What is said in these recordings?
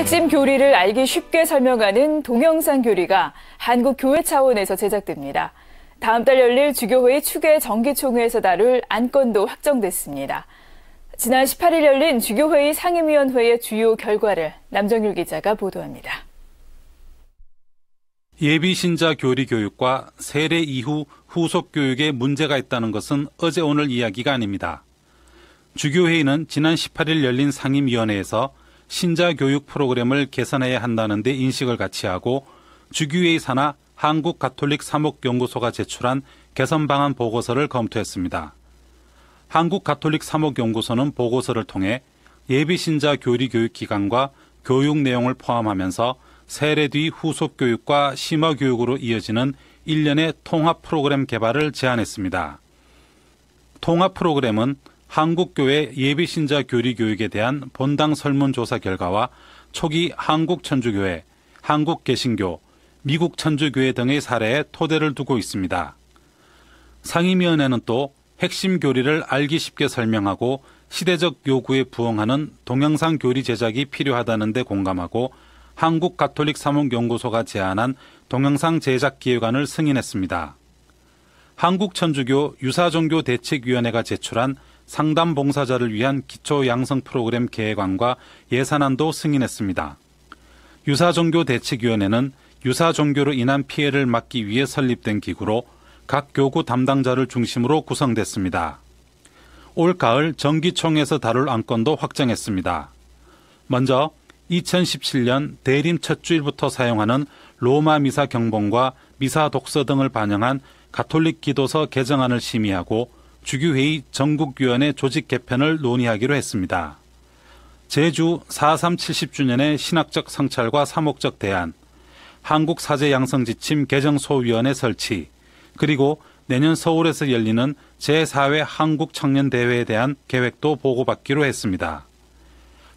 핵심 교리를 알기 쉽게 설명하는 동영상 교리가 한국 교회 차원에서 제작됩니다. 다음 달 열릴 주교회 추계 정기총회에서 다룰 안건도 확정됐습니다. 지난 18일 열린 주교회의 상임위원회의 주요 결과를 남정율 기자가 보도합니다. 예비 신자 교리 교육과 세례 이후 후속 교육에 문제가 있다는 것은 어제 오늘 이야기가 아닙니다. 주교회의는 지난 18일 열린 상임위원회에서 신자 교육 프로그램을 개선해야 한다는 데 인식을 같이 하고 주교회의 산하 한국 가톨릭 사목연구소가 제출한 개선 방안 보고서를 검토했습니다. 한국 가톨릭 사목연구소는 보고서를 통해 예비 신자 교리 교육 기간과 교육 내용을 포함하면서 세례 뒤 후속 교육과 심화 교육으로 이어지는 일련의 통합 프로그램 개발을 제안했습니다. 통합 프로그램은 한국교회 예비신자 교리 교육에 대한 본당 설문조사 결과와 초기 한국천주교회, 한국개신교, 미국 천주교회 등의 사례에 토대를 두고 있습니다. 상임위원회는 또 핵심 교리를 알기 쉽게 설명하고 시대적 요구에 부응하는 동영상 교리 제작이 필요하다는 데 공감하고 한국 가톨릭 사목연구소가 제안한 동영상 제작 기획안을 승인했습니다. 한국천주교 유사종교 대책위원회가 제출한 상담 봉사자를 위한 기초 양성 프로그램 계획안과 예산안도 승인했습니다. 유사종교 대책위원회는 유사종교로 인한 피해를 막기 위해 설립된 기구로 각 교구 담당자를 중심으로 구성됐습니다. 올 가을 정기총에서 다룰 안건도 확정했습니다. 먼저 2017년 대림 첫 주일부터 사용하는 로마 미사 경봉과 미사 독서 등을 반영한 가톨릭 기도서 개정안을 심의하고 주교회의 전국위원회 조직 개편을 논의하기로 했습니다. 제주 4.3 70주년의 신학적 성찰과 사목적 대안, 한국 사제 양성 지침 개정 소위원회 설치, 그리고 내년 서울에서 열리는 제4회 한국 청년 대회에 대한 계획도 보고받기로 했습니다.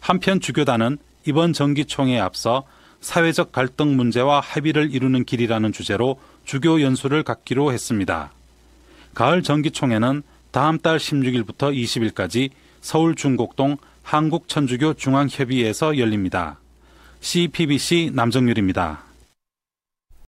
한편 주교단은 이번 정기총회에 앞서 사회적 갈등 문제와 합의를 이루는 길이라는 주제로 주교 연수를 갖기로 했습니다. 가을 정기총회는 다음 달 16일부터 20일까지 서울 중곡동 한국천주교 중앙협의회에서 열립니다. CPBC 남정률입니다.